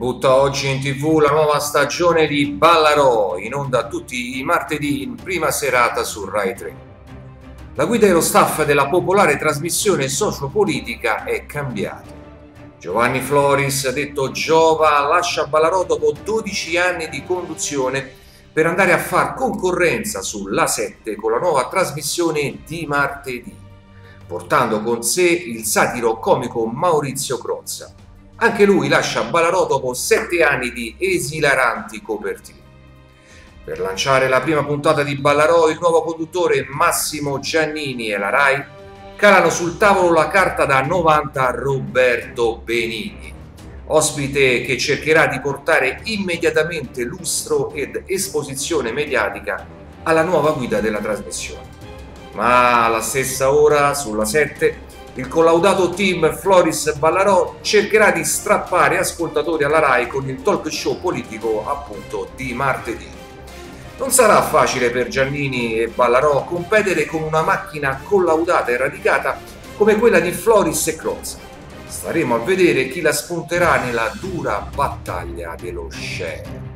Debutta oggi in tv la nuova stagione di Ballarò, in onda tutti i martedì in prima serata su Rai 3. La guida e lo staff della popolare trasmissione sociopolitica è cambiata. Giovanni Floris, detto Giova, lascia Ballarò dopo 12 anni di conduzione per andare a far concorrenza sulla 7 con la nuova trasmissione di martedì, portando con sé il satiro comico Maurizio Crozza anche lui lascia Balarò dopo sette anni di esilaranti copertine. Per lanciare la prima puntata di Ballarò, il nuovo conduttore Massimo Giannini e la RAI calano sul tavolo la carta da 90 Roberto Benigni, ospite che cercherà di portare immediatamente lustro ed esposizione mediatica alla nuova guida della trasmissione. Ma alla stessa ora, sulla 7, il collaudato team Floris Ballarò cercherà di strappare ascoltatori alla RAI con il talk show politico appunto di martedì. Non sarà facile per Giannini e Ballarò competere con una macchina collaudata e radicata come quella di Floris e Crozza. Staremo a vedere chi la spunterà nella dura battaglia dello share.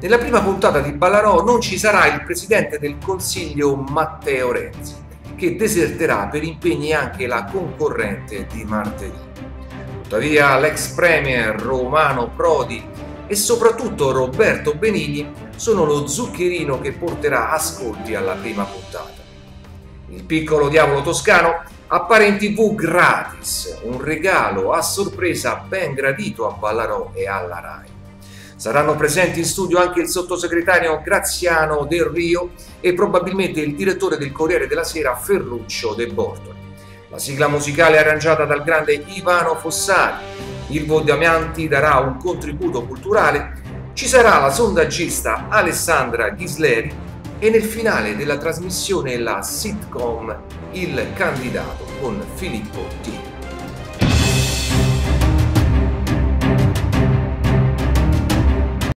Nella prima puntata di Ballarò non ci sarà il presidente del Consiglio Matteo Renzi che deserterà per impegni anche la concorrente di martedì. Tuttavia l'ex premier Romano Prodi e soprattutto Roberto Benigni sono lo zuccherino che porterà ascolti alla prima puntata. Il piccolo diavolo toscano appare in tv gratis, un regalo a sorpresa ben gradito a Ballarò e alla RAI. Saranno presenti in studio anche il sottosegretario Graziano Del Rio e probabilmente il direttore del Corriere della Sera Ferruccio De Bortoli. La sigla musicale è arrangiata dal grande Ivano Fossari. Ilvo Diamanti darà un contributo culturale. Ci sarà la sondaggista Alessandra Ghisleri e nel finale della trasmissione la sitcom Il candidato con Filippo T.